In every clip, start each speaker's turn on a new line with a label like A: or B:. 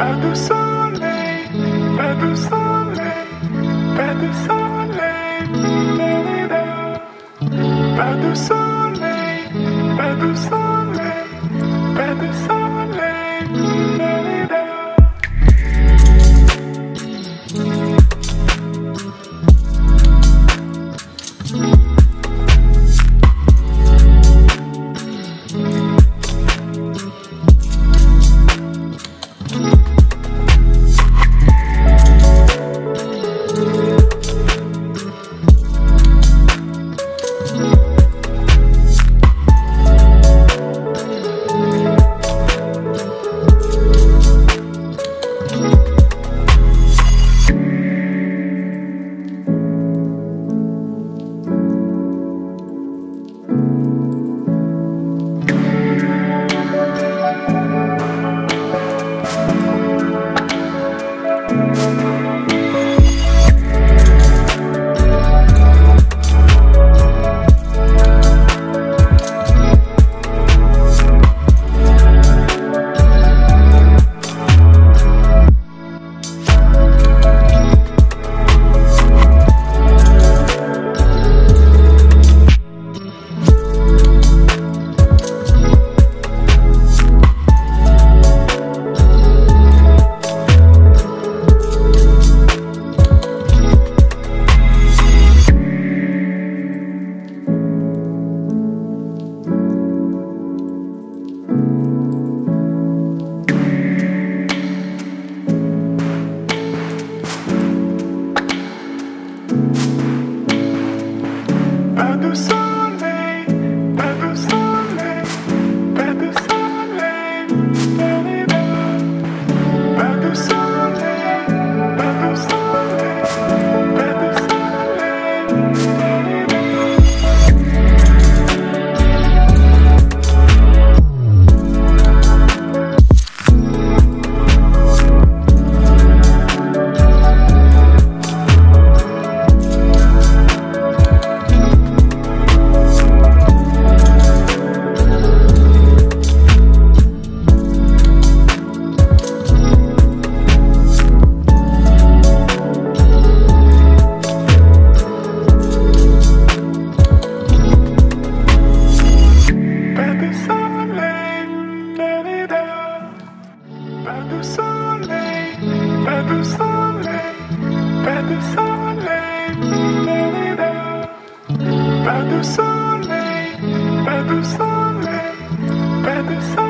A: Pas de soleil, pas de soleil, pas de soleil. Pas de soleil. De soleil, pas de soleil, pas de soleil, pas de soleil.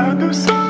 A: I do so.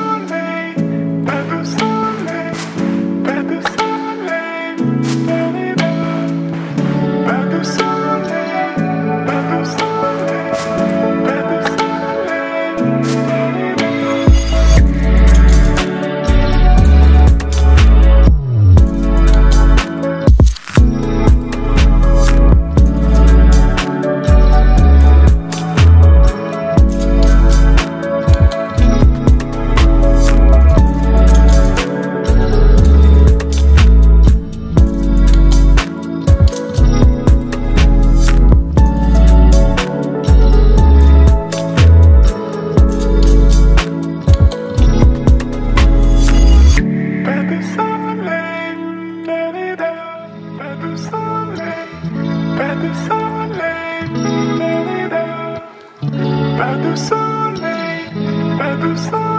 A: soleil, pas de soleil.